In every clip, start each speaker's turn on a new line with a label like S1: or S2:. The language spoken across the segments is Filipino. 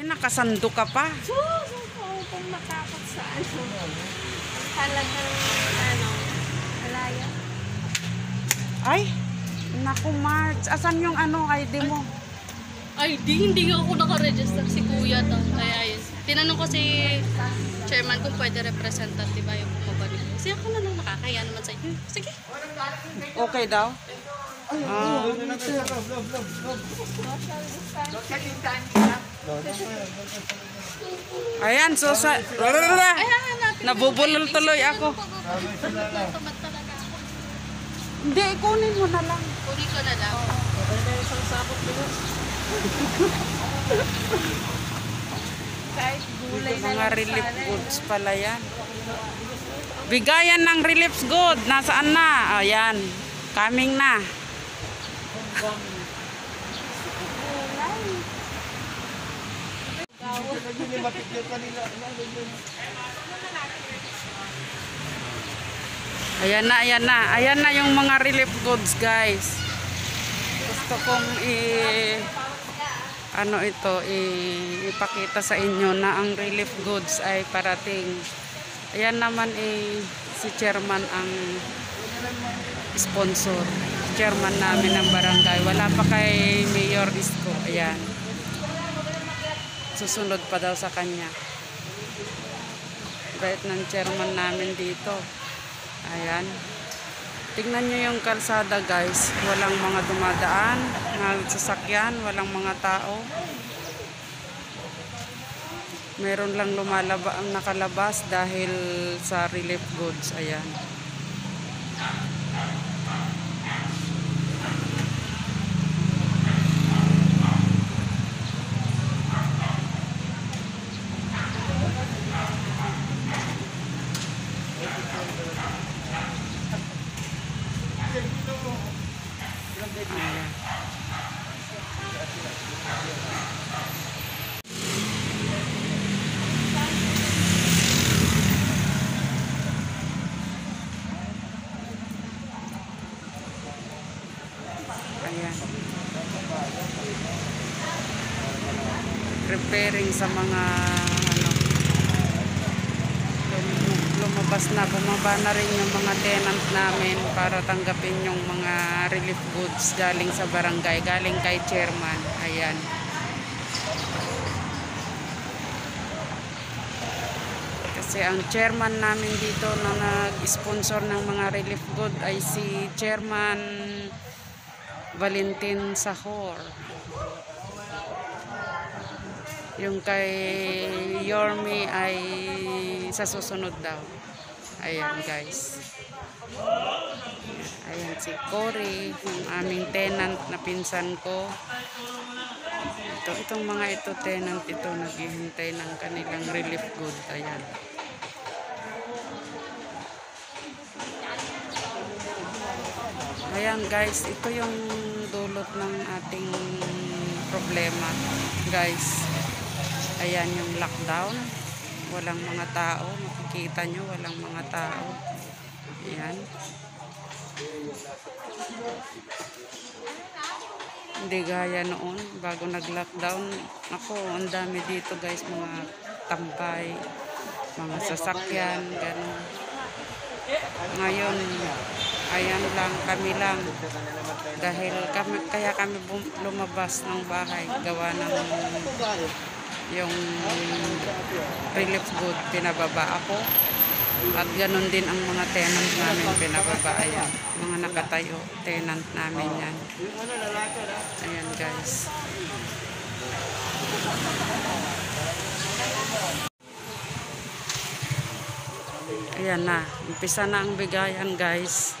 S1: Eh, nakasando ka pa.
S2: So, so, so, kung makakot sa ano, ang halagang, ano, alaya.
S1: Ay, naku March. Asan yung ano ID mo?
S3: Ay, di, hindi ako nakaregister si kuya to. Kaya yun. Tinanong ko si chairman kung pwede representative ba yung bumaba niyo. Kasi ako na lang nakakaya naman sa inyo. Sige.
S1: Okay daw? Ah, ayan, so sa... Nabubulol tuloy ako. Hindi, kunin mo na lang.
S3: Kunin ko na lang.
S2: Kahit gulay na
S1: Mga relief
S2: eh.
S1: goods pala yan. Bigayan ng relief good. Nasaan na? Ayan. Coming na. Ayan na, ayan na. Ayan na yung mga relief goods, guys. Gusto kong i ano ito, i- ipakita sa inyo na ang relief goods ay parating. Ayan naman eh, si chairman ang sponsor. Chairman namin ng barangay. Wala pa kay Mayor Isko. Ayan. Susunod pa daw sa kanya. Bait ng chairman namin dito. Ayan. Tingnan nyo yung kalsada guys. Walang mga dumadaan, mga sasakyan, walang mga tao. Meron lang lumalaba nakalabas dahil sa relief goods. Ayan. Ayan. Preparing sa mga ano lum- lumabas na, bumaba na rin yung mga tenant namin para tanggapin yung mga relief goods galing sa barangay, galing kay chairman. Ayan. Kasi ang chairman namin dito na nag-sponsor ng mga relief good ay si chairman Valentin Sahor. Yung kay Yormi ay sa susunod daw. Ayan guys. Ayan si Cory, yung aming tenant na pinsan ko. Ito, itong mga ito tenant ito naghihintay ng kanilang relief good. Ayan. Ayan guys, ito yung dulot ng ating problema. Guys, ayan yung lockdown. Walang mga tao. Makikita nyo, walang mga tao. Ayan. Hindi gaya noon, bago nag-lockdown. Ako, ang dami dito guys, mga tambay, mga sasakyan, ganun. Ngayon, ayan lang, kami lang. Dahil kami, kaya kami lumabas ng bahay, gawa ng yung relief good, pinababa ako. At ganun din ang mga tenant namin pinababa. Ayan, mga nakatayo, tenant namin yan. Ayan guys. Ayan na, umpisa na ang bigayan guys.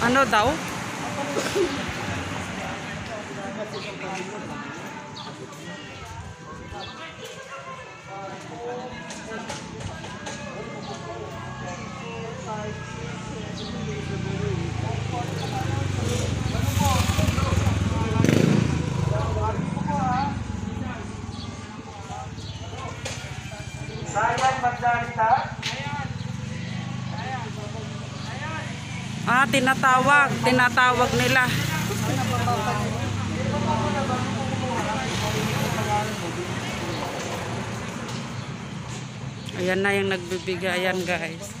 S1: Ano daw? Tinatawag, tinatawag nila. Ayan na yung nagbibigay. Ayan guys.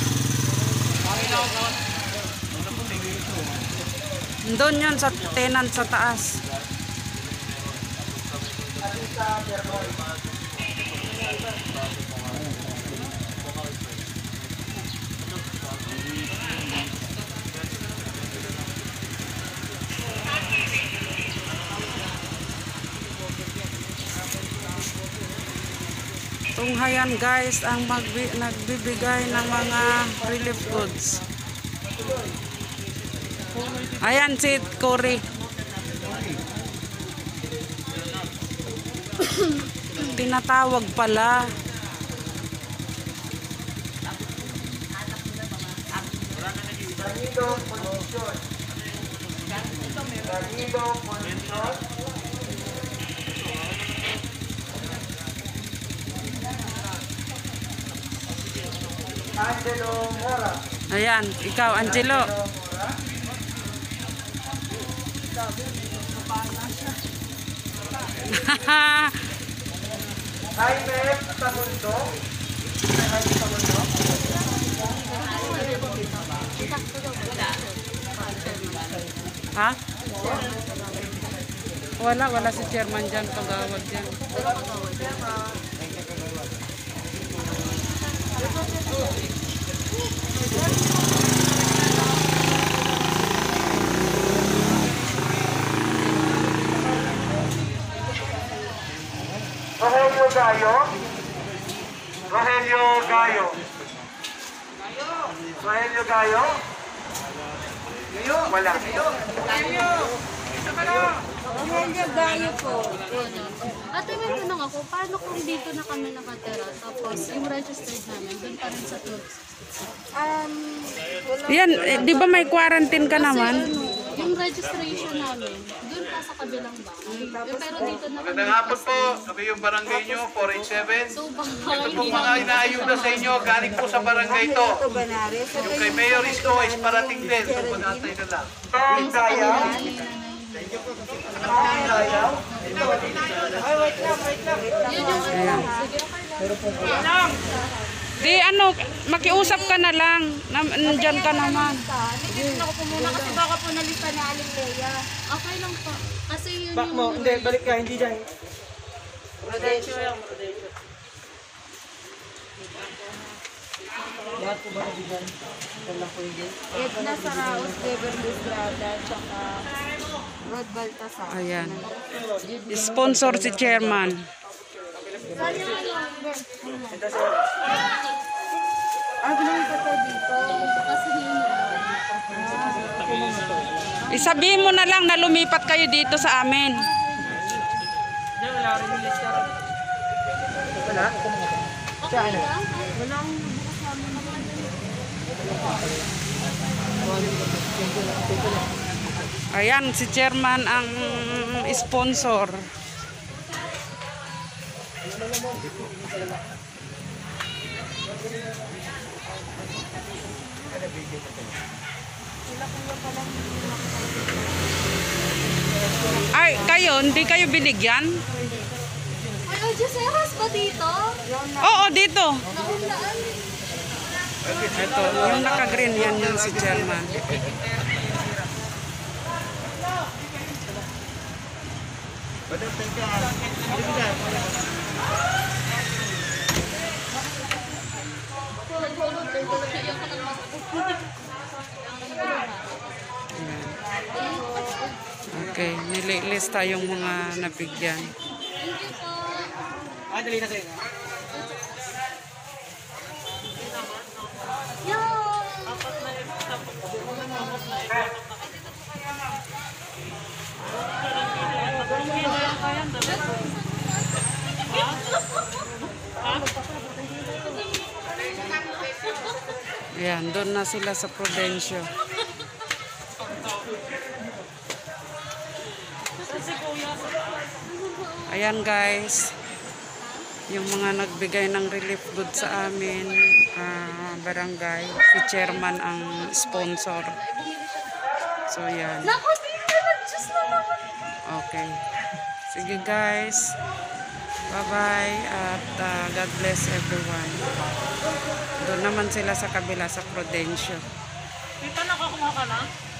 S1: Doon yun sa tenant sa taas. Tunghayan guys ang magbi- nagbibigay ng mga relief goods. Ayan si Cory. Tinatawag pala.
S4: Angelo Mora.
S1: Ayan, ikaw Angelo.
S4: Jaime Tagundo. Jaime Tagundo.
S1: ha? Wala, wala si chairman dyan, kagawad dyan.
S4: Rogelio Gayo. Rogelio Gayo. Rogelio Gayo. Gayo. Wala.
S2: Rogelio Gayo po.
S3: Ate, may tanong ako, paano kung dito na kami nakatira, tapos yung registered namin, doon pa rin sa tools?
S2: Um, wala
S1: Yan, eh, di ba may quarantine ka naman?
S3: Ano, yung registration namin, doon pa sa kabilang bahay. Eh, pero dito na kami.
S5: Magandang hapon po. Kami yung barangay nyo, 487.
S3: So, baka
S5: Ito pong mga inaayuda sa inyo, galing po sa barangay to. Yung kay Mayor Isko is parating din. So, mag-antay na lang.
S4: Tom Gayo.
S3: Yun yung ano.
S1: Di ano, makiusap ka na lang. Na, nandyan ka naman.
S2: Nagiging ako po muna kasi baka po nalipan na Aling Leia.
S3: Okay lang po. Kasi yun
S6: Back
S3: yung...
S6: mo, hindi, balik ka, hindi dyan. Lahat po ba nabigyan? Ito lang po yung gate.
S2: Edna Saraos, Beverly Estrada, tsaka Rod Baltasar.
S1: Ayan. Sponsor si chairman.
S2: Ano? Ah, binulipat ko dito.
S3: Kasi
S1: Isabihin mo na lang na lumipat kayo dito sa amin.
S6: Wala rin yung list. Wala?
S3: Okay lang.
S2: Walang bukas namin.
S1: Ayan, si chairman ang sponsor. Ay, kayo, hindi kayo binigyan?
S3: Ay, oh, Joseras ba dito?
S1: Oo, dito.
S3: Naunlaan.
S1: Ito, yung naka-green yan yun si chairman. Okay, nililista yung mga nabigyan.
S3: Ah, dali na sa'yo.
S1: Ayan, doon na sila sa Prudencio. Ayan guys, yung mga nagbigay ng relief good sa amin, ah, barangay, si chairman ang sponsor. So yan. Okay. Sige guys. Bye-bye at ah, God bless everyone. Doon naman sila sa kabila sa Prudencio.
S3: Tita, nakakuha ka na?